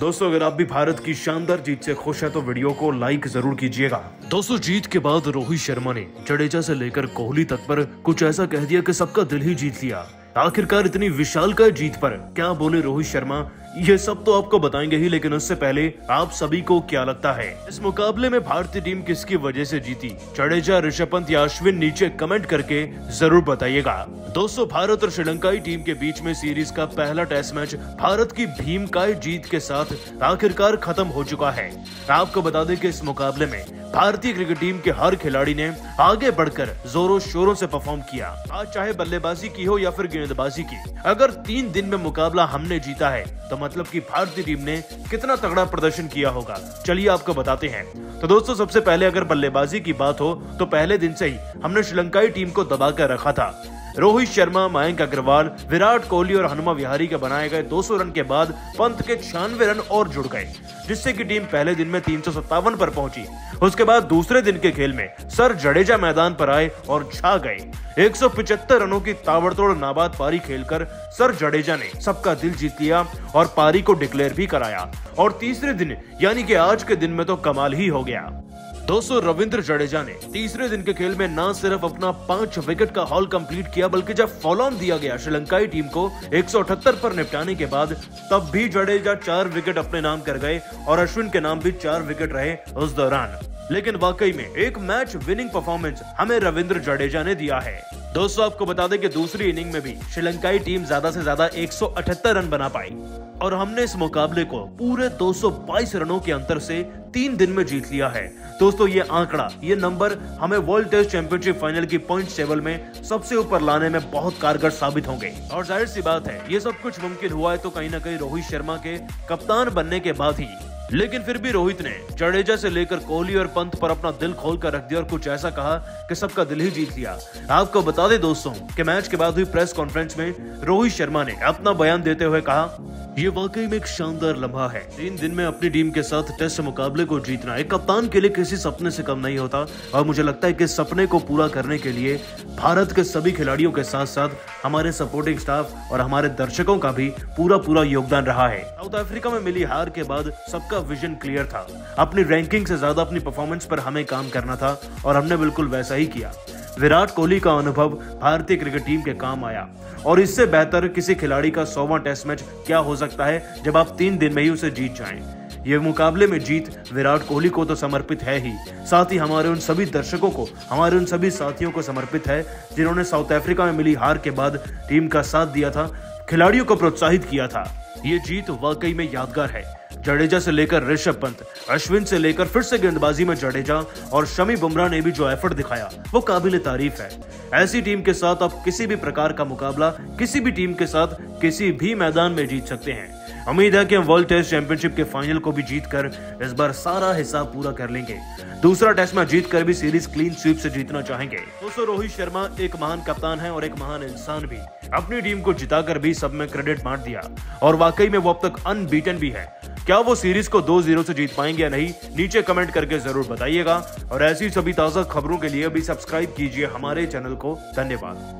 दोस्तों, अगर आप भी भारत की शानदार जीत से खुश हैं तो वीडियो को लाइक ज़रूर कीजिएगा। दोस्तों, जीत के बाद रोहित शर्मा ने जडेजा से लेकर कोहली तक पर कुछ ऐसा कह दिया कि सबका दिल ही जीत लिया। आखिरकार इतनी विशाल का जीत पर क्या बोले रोहित शर्मा? ये सब तो आपको बताएँगे ही, लेकिन उससे पहले आप सभी को क्या लगता है? इस मुकाबले में भारतीय टीम किसकी वजह से जीती? जडेजा, ऋषभ पंत या अश्विन नीचे कमेंट करके ज़रूर बताइएगा। दोस्तों, भारत और श्रीलंकाई टीम के बीच में सीरीज़ का पहला टेस्ट मैच भारत की भीमकाय जीत के साथ आखिरकार खत्म हो चुका है। आपको बता दें कि इस मुकाबले में भारतीय क्रिकेट टीम के हर खिलाड़ी ने आगे बढ़कर जोरों शोरों से परफॉर्म किया। आज चाहे बल्लेबाजी की हो या फिर गेंदबाजी की, अगर तीन दिन में मुकाबला हमने जीता है तो मतलब कि भारतीय टीम ने कितना तगड़ा प्रदर्शन किया होगा? चलिए आपको बताते हैं। तो दोस्तों, सबसे पहले अगर बल्लेबाजी की बात हो तो पहले दिन से ही हमने श्रीलंकाई टीम को दबा कर रखा था। रोहित शर्मा, मयंक अग्रवाल, विराट कोहली और हनुमा विहारी के बनाए गए 200 रन के बाद पंत के छियानवे रन और जुड़ गए, जिससे कि टीम पहले दिन में तीन सौ सत्तावन पर पहुँची। उसके बाद दूसरे दिन के खेल में सर जडेजा मैदान पर आए और छा गए। एक रनों की ताबड़तोड़ नाबाद पारी खेलकर सर जडेजा ने सबका दिल जीत लिया और पारी को डिक्लेयर भी कराया। और तीसरे दिन, यानी कि आज के दिन में तो कमाल ही हो गया। दोस्तों, रविंद्र जडेजा ने तीसरे दिन के खेल में न सिर्फ़ अपना पाँच विकेट का हॉल कंप्लीट किया, बल्कि जब फॉलो ऑन दिया गया, श्रीलंकाई टीम को एक सौ अठहत्तर पर निपटाने के बाद तब भी जडेजा चार विकेट अपने नाम कर गए और अश्विन के नाम भी चार विकेट रहे उस दौरान। लेकिन वाकई में एक मैच विनिंग परफॉर्मेंस हमें रविंद्र जडेजा ने दिया है। दोस्तों, आपको बता दें कि दूसरी इनिंग में भी श्रीलंकाई टीम ज़्यादा से ज़्यादा 178 रन बना पाई। और हमने इस मुकाबले को पूरे 222 रनों के अंतर से तीन दिन में जीत लिया है। दोस्तों, ये आंकड़ा, ये नंबर हमें वर्ल्ड टेस्ट चैंपियनशिप फाइनल की पॉइंट टेबल में सबसे ऊपर लाने में बहुत कारगर साबित होंगे। और ज़ाहिर सी बात है, ये सब कुछ मुमकिन हुआ है तो कहीं ना कहीं रोहित शर्मा के कप्तान बनने के बाद ही। लेकिन फिर भी रोहित ने जडेजा से लेकर कोहली और पंत पर अपना दिल खोल कर रख दिया और कुछ ऐसा कहा कि सबका दिल ही जीत लिया। आपको बता दें दोस्तों कि मैच के बाद हुई प्रेस कॉन्फ्रेंस में रोहित शर्मा ने अपना बयान देते हुए कहा, ये वाकई में एक शानदार लम्हा है। तीन दिन में अपनी टीम के साथ टेस्ट मुकाबले को जीतना एक कप्तान के लिए किसी सपने से कम नहीं होता और मुझे लगता है कि सपने को पूरा करने के लिए भारत के सभी खिलाड़ियों के साथ साथ हमारे सपोर्टिंग स्टाफ और हमारे दर्शकों का भी पूरा पूरा योगदान रहा है। साउथ अफ्रीका में मिली हार के बाद सबका विजन क्लियर था। अपनी रैंकिंग से ज़्यादा अपनी परफॉर्मेंस पर हमें काम करना था और हमने बिल्कुल वैसा ही किया। विराट कोहली का अनुभव भारतीय क्रिकेट टीम के काम आया। और इससे बेहतर किसी खिलाड़ी का सौवा टेस्ट मैच क्या हो सकता है जब आप तीन दिन में ही उसे जीत जाएँ। ये मुकाबले में जीत विराट कोहली को तो समर्पित है ही। साथ ही हमारे उन सभी दर्शकों को, हमारे उन सभी साथियों को समर्पित है, जिन्होंने साउथ अफ्रीका में मिली हार के बाद टीम का साथ दिया था, खिलाड़ियों को प्रोत्साहित किया था। ये जीत वाकई में यादगार है। जडेजा से लेकर ऋषभ पंत, अश्विन से लेकर फिर से गेंदबाजी में जडेजा और शमी बुमराह ने भी जो एफर्ट दिखाया, वो काबिल तारीफ़ है। ऐसी टीम के साथ आप किसी भी प्रकार का मुकाबला, किसी भी टीम के साथ किसी भी मैदान में जीत सकते हैं। उम्मीद है कि हम वर्ल्ड टेस्ट चैंपियनशिप के फाइनल को भी जीत कर इस बार सारा हिसाब पूरा कर लेंगे। दूसरा टेस्ट मैच जीत कर भी सीरीज़ क्लीन स्वीप से जीतना चाहेंगे। दोस्तों रोहित शर्मा एक महान कप्तान है और एक महान इंसान भी। अपनी टीम को जिताकर भी सब में क्रेडिट बांट दिया। और वाकई में वो अब तक अनबीटन भी है। क्या वो सीरीज़ को दो ज़ीरो से जीत पाएँगे या नहीं, नीचे कमेंट करके ज़रूर बताइएगा। और ऐसी सभी ताज़ा खबरों के लिए भी सब्सक्राइब कीजिए हमारे चैनल को। धन्यवाद।